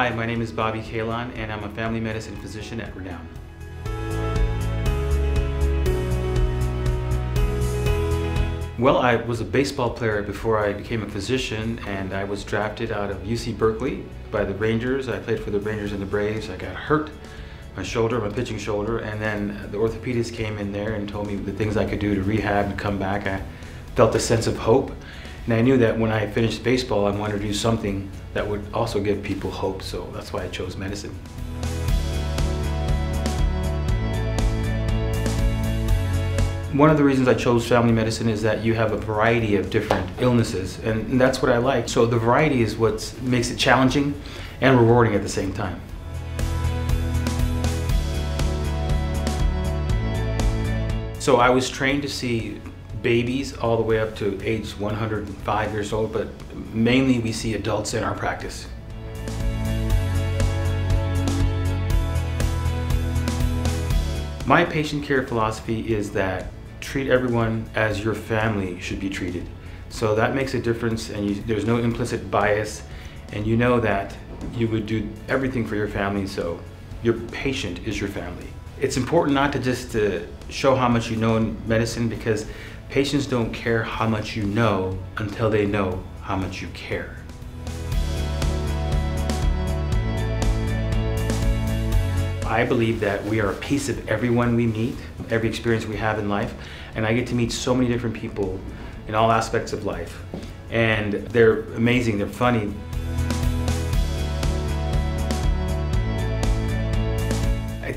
Hi, my name is Bobby Kahlon and I'm a family medicine physician at Renown. Well, I was a baseball player before I became a physician and I was drafted out of UC Berkeley by the Rangers. I played for the Rangers and the Braves. I got hurt, my shoulder, my pitching shoulder, and then the orthopedist came in there and told me the things I could do to rehab and come back. I felt a sense of hope. And I knew that when I finished baseball, I wanted to do something that would also give people hope, so that's why I chose medicine. One of the reasons I chose family medicine is that you have a variety of different illnesses, and that's what I like. So the variety is what makes it challenging and rewarding at the same time. So I was trained to see babies all the way up to age 105 years old, but mainly we see adults in our practice. My patient care philosophy is that treat everyone as your family should be treated. So that makes a difference and you, there's no implicit bias and you know that you would do everything for your family so your patient is your family. It's important not to just to show how much you know in medicine because patients don't care how much you know until they know how much you care. I believe that we are a piece of everyone we meet, every experience we have in life, and I get to meet so many different people in all aspects of life. And they're amazing, they're funny.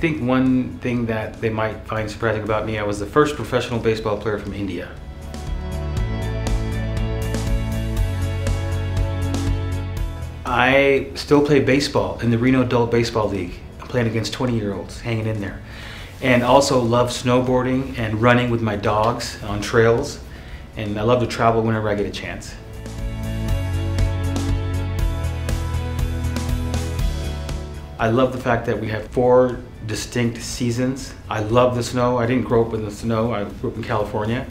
Think one thing that they might find surprising about me, I was the first professional baseball player from India. I still play baseball in the Reno Adult Baseball League playing against 20 year olds, hanging in there. And also love snowboarding and running with my dogs on trails. And I love to travel whenever I get a chance. I love the fact that we have four distinct seasons. I love the snow. I didn't grow up in the snow. I grew up in California.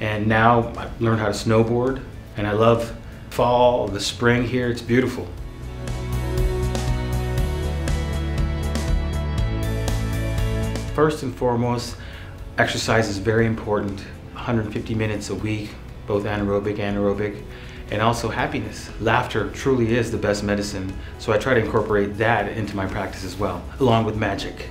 And now I've learned how to snowboard. And I love fall, the spring here. It's beautiful. First and foremost, exercise is very important. 150 minutes a week, both anaerobic and aerobic. And also happiness. Laughter truly is the best medicine. So I try to incorporate that into my practice as well, along with magic.